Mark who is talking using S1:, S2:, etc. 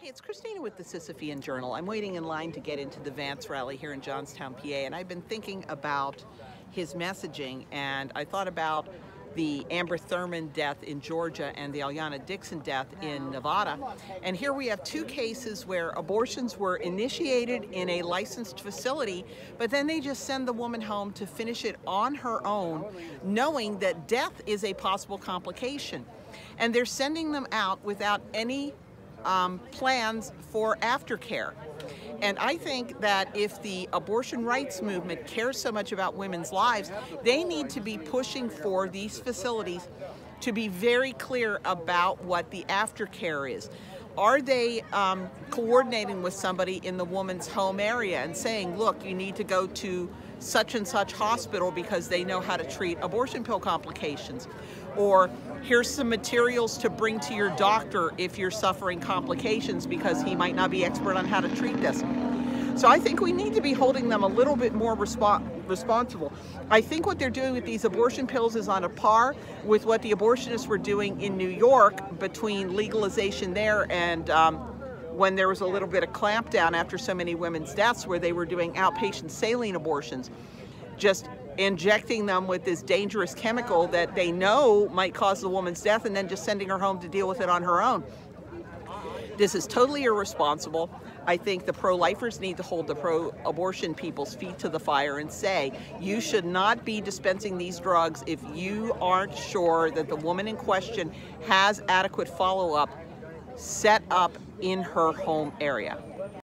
S1: Hey, it's Christina with the Sisyphean Journal. I'm waiting in line to get into the Vance rally here in Johnstown, PA, and I've been thinking about his messaging, and I thought about the Amber Thurman death in Georgia and the Alyona Dixon death in Nevada. And here we have two cases where abortions were initiated in a licensed facility, but then they just send the woman home to finish it on her own, knowing that death is a possible complication. And they're sending them out without any um, plans for aftercare. And I think that if the abortion rights movement cares so much about women's lives, they need to be pushing for these facilities to be very clear about what the aftercare is. Are they um, coordinating with somebody in the woman's home area and saying, look, you need to go to such and such hospital because they know how to treat abortion pill complications? Or here's some materials to bring to your doctor if you're suffering complications because he might not be expert on how to treat this. So I think we need to be holding them a little bit more respo responsible. I think what they're doing with these abortion pills is on a par with what the abortionists were doing in New York between legalization there and um, when there was a little bit of clampdown after so many women's deaths where they were doing outpatient saline abortions. Just injecting them with this dangerous chemical that they know might cause the woman's death and then just sending her home to deal with it on her own. This is totally irresponsible. I think the pro-lifers need to hold the pro-abortion people's feet to the fire and say, you should not be dispensing these drugs if you aren't sure that the woman in question has adequate follow-up set up in her home area.